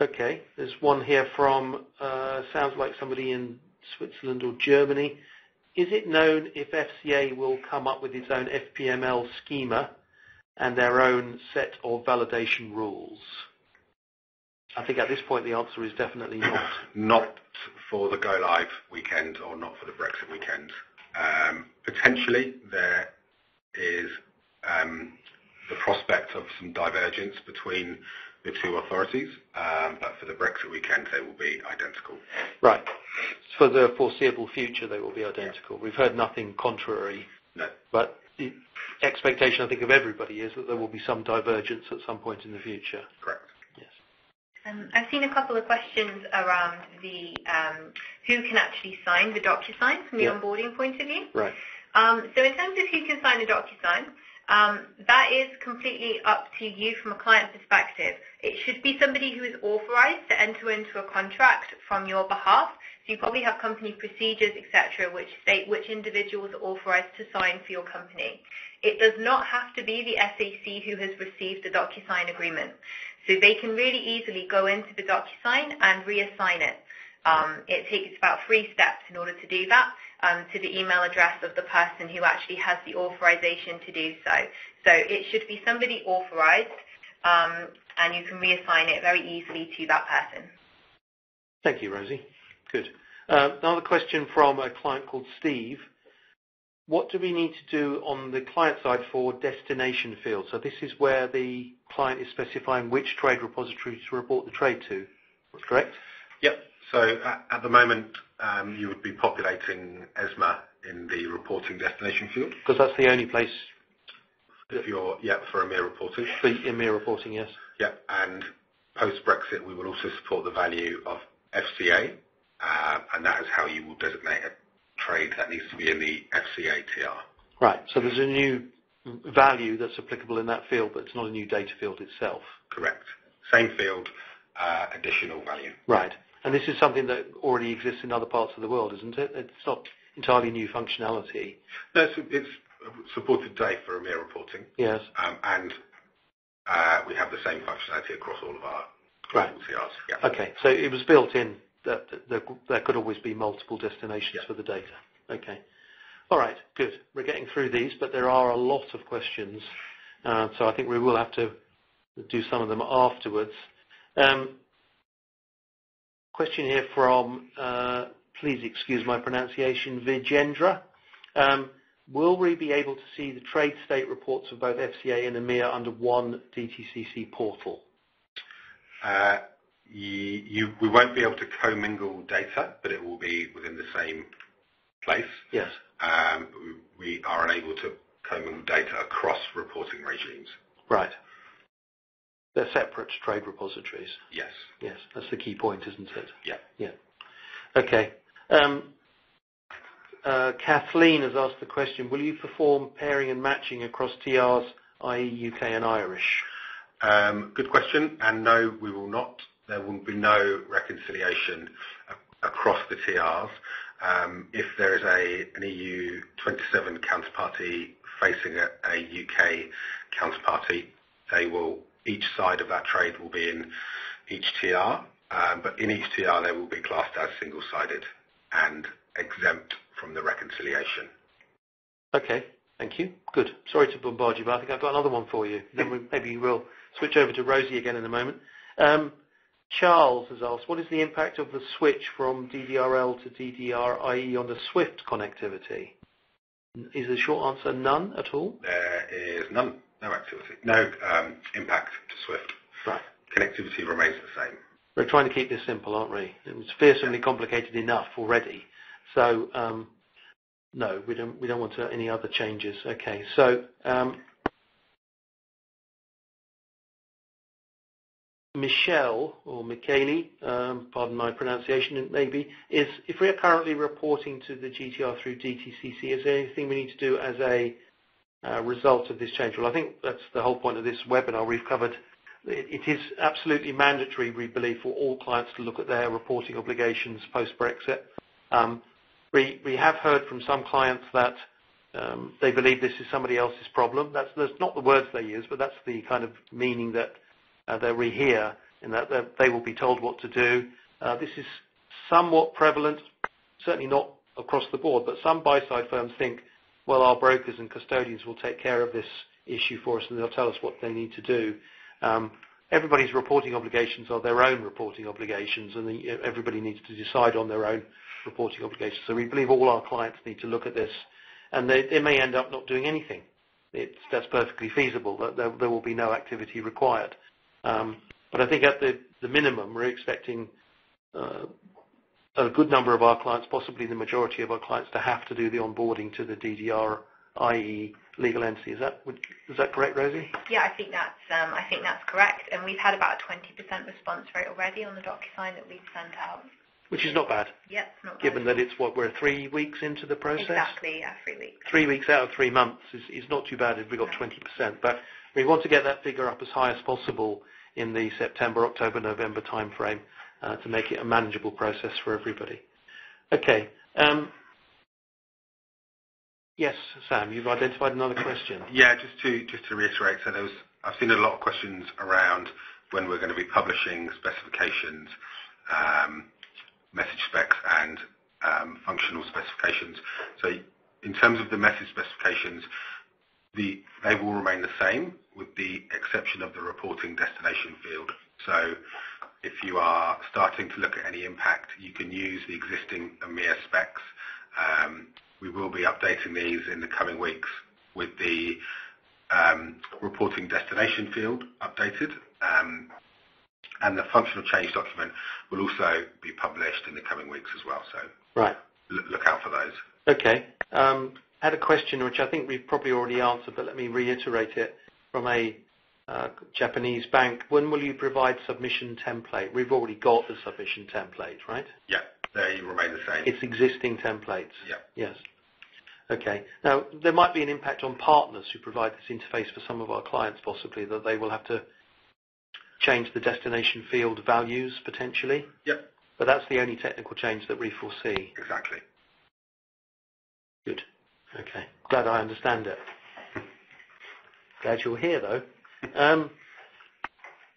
Okay. There's one here from, uh, sounds like somebody in Switzerland or Germany. Is it known if FCA will come up with its own FPML schema and their own set of validation rules? I think at this point, the answer is definitely not. [CLEARS THROAT] Not for the go-live weekend or not for the Brexit weekend. Um, potentially, there is um, the prospect of some divergence between the two authorities, um, but for the Brexit weekend, they will be identical. Right. For the foreseeable future, they will be identical. We've heard nothing contrary. No. But the expectation, I think, of everybody is that there will be some divergence at some point in the future. Correct. Yes. Um, I've seen a couple of questions around the um, who can actually sign the DocuSign from the onboarding point of view. Right. So in terms of who can sign the DocuSign, Um, that is completely up to you from a client perspective. It should be somebody who is authorized to enter into a contract from your behalf. So you probably have company procedures, etc., which state which individuals are authorized to sign for your company. It does not have to be the SAC who has received the DocuSign agreement. So they can really easily go into the DocuSign and reassign it. Um, it takes about three steps in order to do that Um, to the email address of the person who actually has the authorization to do so. So it should be somebody authorized, um, and you can reassign it very easily to that person. Thank you, Rosie. Good. Uh, another question from a client called Steve. What do we need to do on the client side for destination fields? So this is where the client is specifying which trade repository to report the trade to. Correct? Yep. So at the moment, you would be populating ESMA in the reporting destination field. Because that's the only place. If you're, yeah, for EMIR reporting. For EMIR reporting, yes. Yep. And post-Brexit, we will also support the value of FCA, and that is how you will designate a trade that needs to be in the FCA TR. Right. So there's a new value that's applicable in that field, but it's not a new data field itself. Correct. Same field, uh, additional value. Right. And this is something that already exists in other parts of the world, isn't it? It's not entirely new functionality. No, it's supported today for EMIR reporting. Yes. Um, and uh, we have the same functionality across all of our TRs. Yeah. Okay. So it was built in that there could always be multiple destinations for the data. Okay. All right. Good. We're getting through these, but there are a lot of questions, uh, so I think we will have to do some of them afterwards. Um, Question here from, uh, please excuse my pronunciation, Vijendra. Um, will we be able to see the trade state reports of both FCA and EMIR under one DTCC portal? Uh, we won't be able to commingle data, but it will be within the same place. Yes. Um, we are unable to commingle data across reporting regimes. Right. They're separate trade repositories. Yes. Yes. That's the key point, isn't it? Yeah. Yeah. Okay. Um, uh, Kathleen has asked the question, will you perform pairing and matching across TRs, i.e., UK and Irish? Um, good question. And no, we will not. There will be no reconciliation across the TRs. Um, if there is a, an EU 27 counterparty facing a UK counterparty, each side of that trade will be in each TR, but in each TR, they will be classed as single-sided. and exempt from the reconciliation. Okay. Thank you. Good. Sorry to bombard you, but I think I've got another one for you. Then we, maybe we'll switch over to Rosie again in a moment. Um, Charles has asked, what is the impact of the switch from DDRL to DDR-IE on the SWIFT connectivity? Is the short answer none at all? There is none, no activity, no um, impact to SWIFT. Right. Connectivity remains the same. We're trying to keep this simple, aren't we? It was fearsomely complicated enough already. So um, no, we don't. We don't want to, any other changes. Okay. So um, Michelle or Michele, um, pardon my pronunciation, maybe is if we are currently reporting to the GTR through DTCC, is there anything we need to do as a uh, result of this change? Well, I think that's the whole point of this webinar. We've covered it is absolutely mandatory, we believe, for all clients to look at their reporting obligations post-Brexit. Um, we, we have heard from some clients that um, they believe this is somebody else's problem. That's, not the words they use, but that's the kind of meaning that uh, they rehear in that they will be told what to do. Uh, this is somewhat prevalent, certainly not across the board, but some buy-side firms think, well, our brokers and custodians will take care of this issue for us and they'll tell us what they need to do. Um, everybody's reporting obligations are their own reporting obligations, and the, everybody needs to decide on their own reporting obligations. So we believe all our clients need to look at this, and they, they may end up not doing anything. It's, that's perfectly feasible. That there, there, will be no activity required. Um, but I think at the, the minimum, we're expecting uh, a good number of our clients, possibly the majority of our clients, to have to do the onboarding to the DDR, i.e legal entity. Is that is that correct, Rosie? Yeah, I think that's um, I think that's correct, and we've had about a 20% response rate already on the DocuSign that we've sent out. Which is not bad. Yeah, not bad. Given that it's what we're three weeks into the process. Exactly, yeah, three weeks. Three weeks out of three months is, is not too bad if we got 20%, but we want to get that figure up as high as possible in the September, October, November timeframe uh, to make it a manageable process for everybody. Okay. Um, Yes, Sam, you've identified another question. Yeah, just to just to reiterate, so I've seen a lot of questions around when we're going to be publishing specifications, um, message specs, and um, functional specifications. So in terms of the message specifications, the, they will remain the same with the exception of the reporting destination field. So if you are starting to look at any impact, you can use the existing EMIR specs. Um, we will be updating these in the coming weeks with the um, reporting destination field updated. Um, and the functional change document will also be published in the coming weeks as well. So right. look out for those. Okay. Um, I had a question which I think we've probably already answered, but let me reiterate it from a Uh, Japanese bank. When will you provide submission template? We've already got the submission template, right? Yeah, they remain the same. It's existing templates? Yeah. Yes. Okay. Now, there might be an impact on partners who provide this interface for some of our clients, possibly, that they will have to change the destination field values potentially. Yep. But that's the only technical change that we foresee. Exactly. Good. Okay. Glad I understand it. [LAUGHS] Glad you're here, though. Um,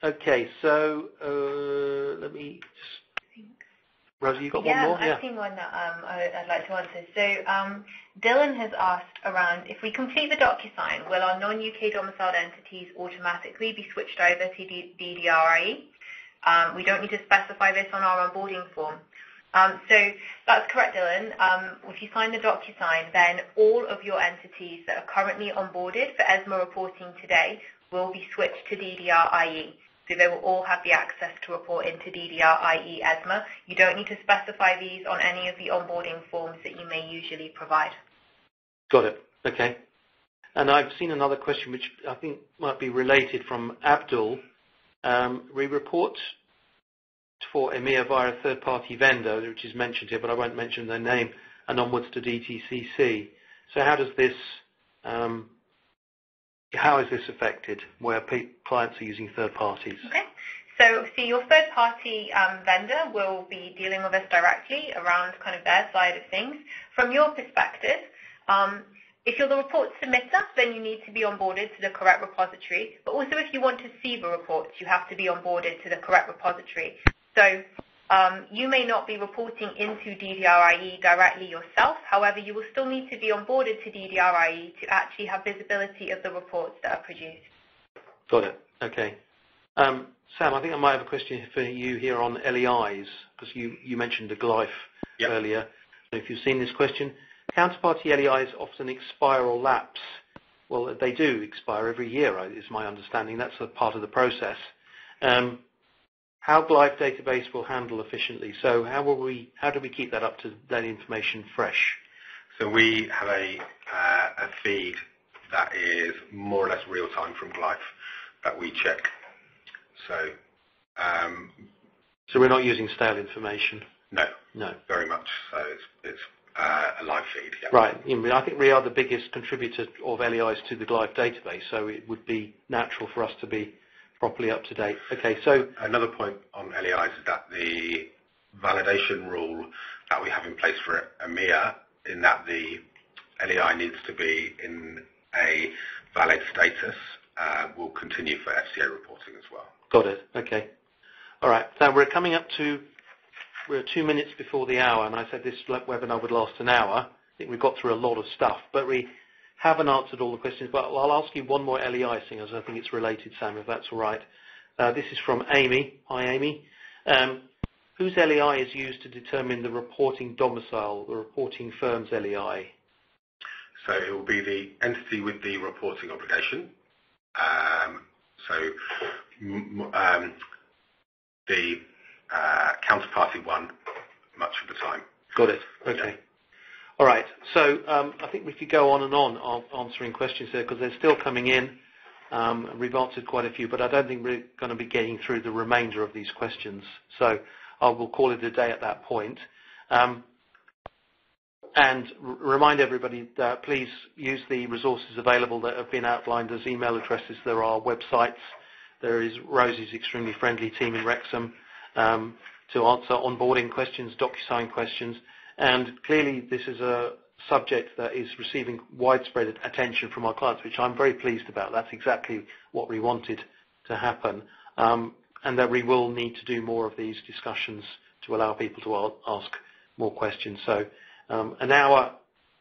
okay, so uh, let me just Rosie, you got one more? Yeah, I've seen one that um, I, would like to answer. So um, Dylan has asked around if we complete the DocuSign, will our non-UK domiciled entities automatically be switched over to DDR-IE? Um, we don't need to specify this on our onboarding form. Um, so that's correct, Dylan. Um, if you sign the DocuSign, then all of your entities that are currently onboarded for ESMA reporting today will be switched to DDR-IE. So they will all have the access to report into DDR-IE ESMA. You don't need to specify these on any of the onboarding forms that you may usually provide. Got it. Okay. And I've seen another question which I think might be related from Abdul. Um, we report for EMIR via a third-party vendor, which is mentioned here, but I won't mention their name, and onwards to DTCC. So how does this um, how is this affected where clients are using third parties? Okay. So, see, your third-party um, vendor will be dealing with us directly around kind of their side of things. From your perspective, um, if you're the report submitter, then you need to be onboarded to the correct repository. But also if you want to see the reports, you have to be onboarded to the correct repository. So um, you may not be reporting into DDR-IE directly yourself. However, you will still need to be onboarded to DDR-IE to actually have visibility of the reports that are produced. Got it. Okay. Um, Sam, I think I might have a question for you here on LEIs, because you, you mentioned the GLEIF yep. earlier. If you've seen this question, counterparty LEIs often expire or lapse. Well, they do expire every year, is my understanding. That's a part of the process. Um, how GLEIF database will handle efficiently. So how will we, how do we keep that up to that information fresh? So we have a, uh, a feed that is more or less real time from GLEIF that we check. So, um, so we're not using stale information. No, no, very much. So it's it's uh, a live feed. Yeah. Right. I think we are the biggest contributor of LEIs to the GLEIF database, so it would be natural for us to be properly up to date. Okay, so another point on LEIs is that the validation rule that we have in place for EMIR, in that the LEI needs to be in a valid status, uh, will continue for FCA reporting as well. Got it. Okay. All right. So we're coming up to we're two minutes before the hour, and I said this webinar would last an hour. I think we've got through a lot of stuff, but we haven't answered all the questions, but I'll ask you one more LEI thing, as I think it's related, Sam, if that's all right. Uh, this is from Amy. Hi, Amy. Um, whose LEI is used to determine the reporting domicile, the reporting firm's LEI? So it will be the entity with the reporting obligation. Um, so um, the uh, counterparty one much of the time. Got it. Okay. All right. So um, I think we could go on and on answering questions there because they're still coming in. Um, we've answered quite a few, but I don't think we're going to be getting through the remainder of these questions. So I will call it a day at that point. Um, and remind everybody that please use the resources available that have been outlined as email addresses. There are websites. There is Rosie's extremely friendly team in Wrexham to answer onboarding questions, DocuSign questions. And clearly this is a subject that is receiving widespread attention from our clients, which I'm very pleased about. That's exactly what we wanted to happen. Um, and that we will need to do more of these discussions to allow people to ask more questions. So um, an hour,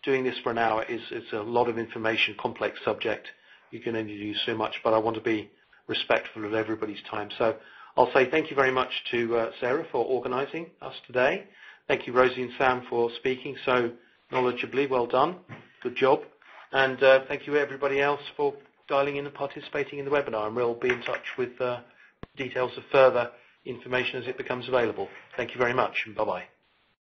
doing this for an hour is, a lot of information, complex subject. You can only do so much, but I want to be respectful of everybody's time. So I'll say thank you very much to uh, Sarah for organising us today. Thank you, Rosie and Sam, for speaking so knowledgeably. Well done. Good job. And uh, thank you, everybody else, for dialing in and participating in the webinar. And we'll be in touch with uh, details of further information as it becomes available. Thank you very much, and bye-bye.